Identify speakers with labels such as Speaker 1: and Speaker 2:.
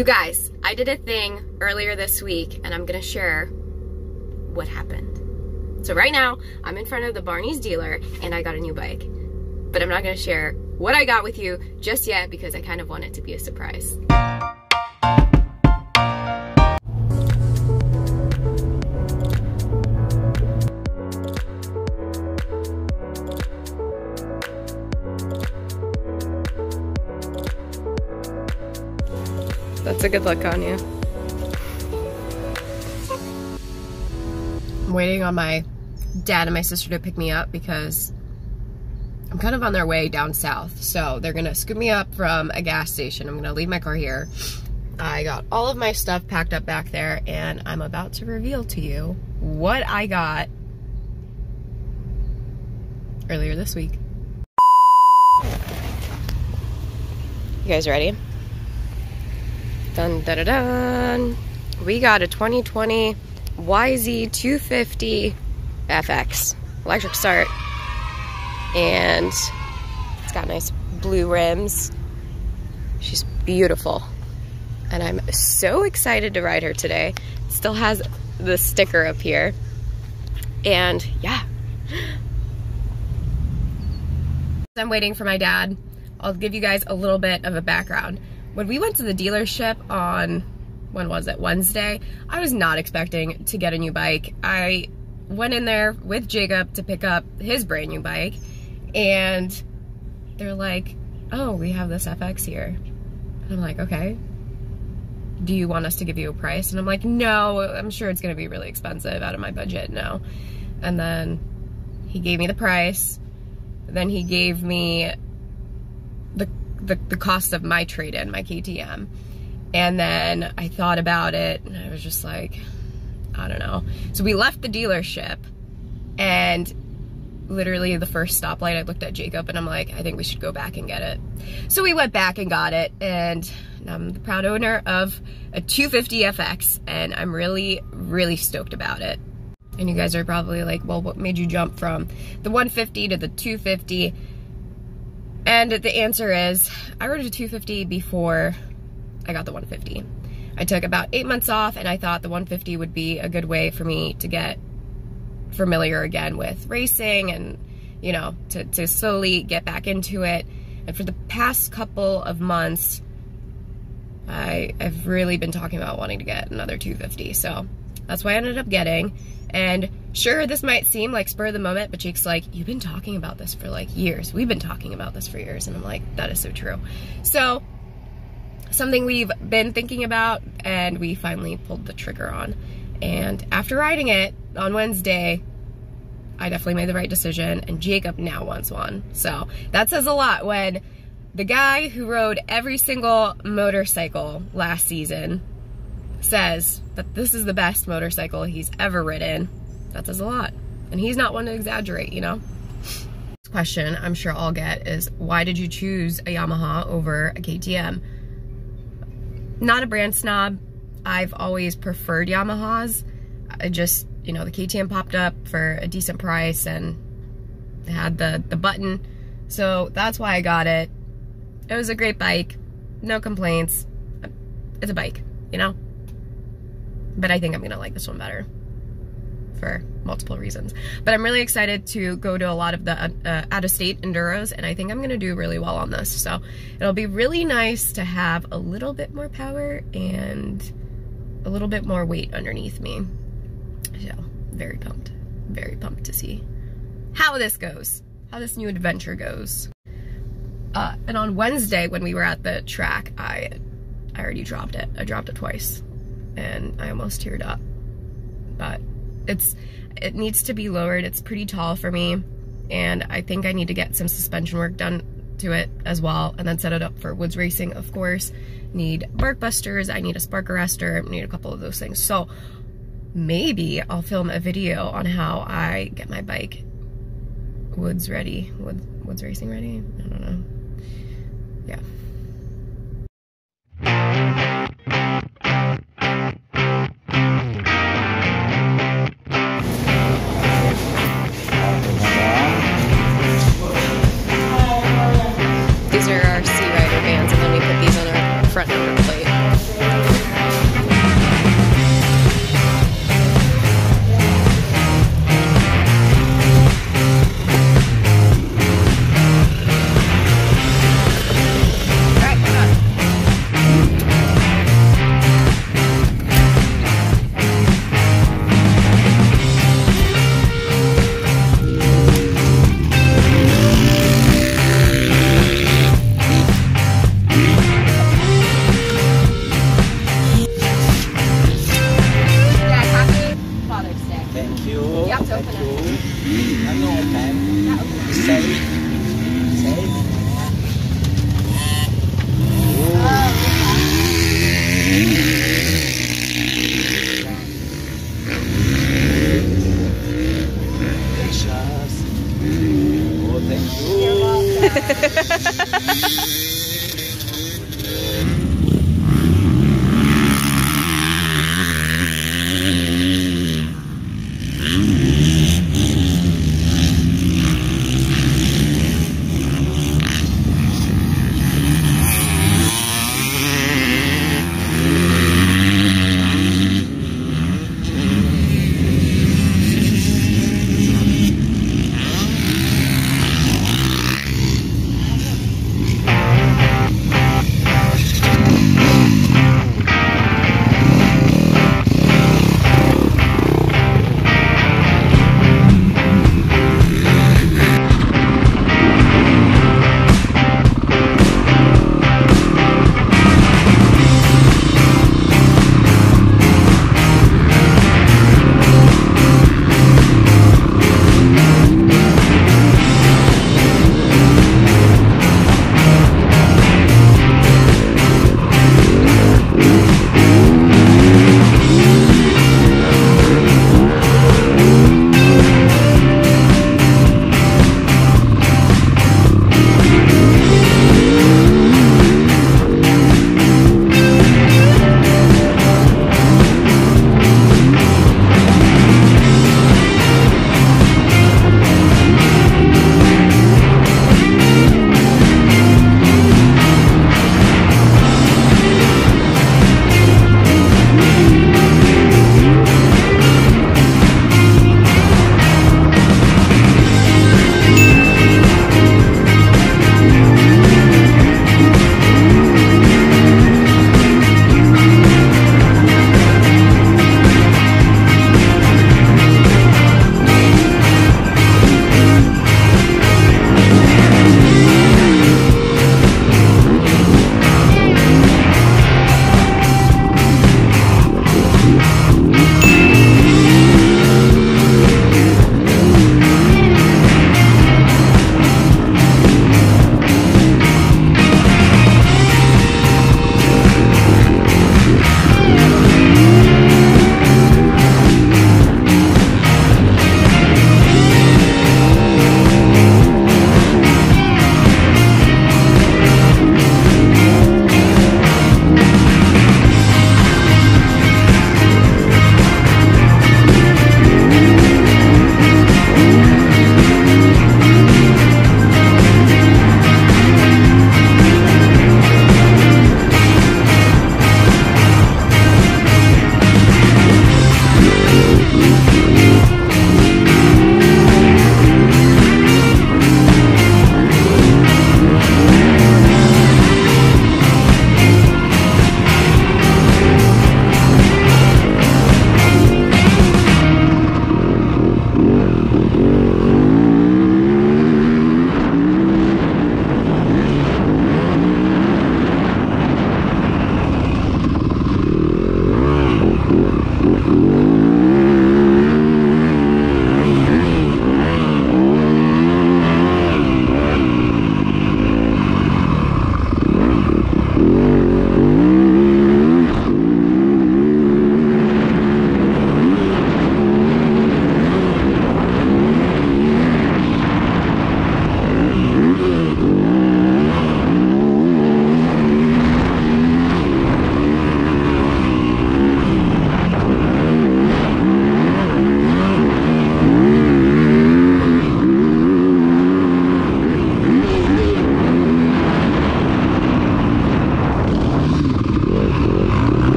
Speaker 1: You guys, I did a thing earlier this week and I'm gonna share what happened. So right now, I'm in front of the Barney's dealer and I got a new bike. But I'm not gonna share what I got with you just yet because I kind of want it to be a surprise. That's a good look on you. I'm waiting on my dad and my sister to pick me up because I'm kind of on their way down south. So they're gonna scoop me up from a gas station. I'm gonna leave my car here. I got all of my stuff packed up back there and I'm about to reveal to you what I got earlier this week. You guys ready? Dun, dun, dun, dun. We got a 2020 YZ250 FX electric start, and it's got nice blue rims. She's beautiful, and I'm so excited to ride her today. Still has the sticker up here, and yeah. I'm waiting for my dad. I'll give you guys a little bit of a background when we went to the dealership on when was it? Wednesday i was not expecting to get a new bike. I went in there with jacob to pick up his brand new bike and they're like oh we have this fx here. And i'm like okay. Do you want us to give you a price? And i'm like no i'm sure it's going to be really expensive out of my budget no. And then he gave me the price. Then he gave me the the, cost of my trade-in, my KTM. And then I thought about it and I was just like, I don't know. So we left the dealership and literally the first stoplight I looked at Jacob and I'm like, I think we should go back and get it. So we went back and got it and I'm the proud owner of a 250 FX and I'm really, really stoked about it. And you guys are probably like, well, what made you jump from the 150 to the 250? And the answer is, I rode a 250 before I got the 150. I took about eight months off and I thought the 150 would be a good way for me to get familiar again with racing and, you know, to, to slowly get back into it. And for the past couple of months, I, I've really been talking about wanting to get another 250. So that's why I ended up getting. And sure, this might seem like spur of the moment, but Jake's like, you've been talking about this for like years. We've been talking about this for years. And I'm like, that is so true. So something we've been thinking about and we finally pulled the trigger on. And after riding it on Wednesday, I definitely made the right decision and Jacob now wants one. So that says a lot when the guy who rode every single motorcycle last season says that this is the best motorcycle he's ever ridden, that says a lot. And he's not one to exaggerate, you know? question I'm sure I'll get is why did you choose a Yamaha over a KTM? Not a brand snob. I've always preferred Yamahas. I just, you know, the KTM popped up for a decent price and had the, the button. So that's why I got it. It was a great bike. No complaints. It's a bike, you know? But I think I'm gonna like this one better for multiple reasons. But I'm really excited to go to a lot of the uh, uh, out-of-state enduros, and I think I'm gonna do really well on this. So it'll be really nice to have a little bit more power and a little bit more weight underneath me. So very pumped, very pumped to see how this goes, how this new adventure goes. Uh, and on Wednesday when we were at the track, I, I already dropped it. I dropped it twice and I almost teared up. But it's it needs to be lowered. It's pretty tall for me and I think I need to get some suspension work done to it as well and then set it up for woods racing of course. Need bark busters, I need a spark arrestor, need a couple of those things. So maybe I'll film a video on how I get my bike woods ready, woods, woods racing ready, I don't know. Yeah.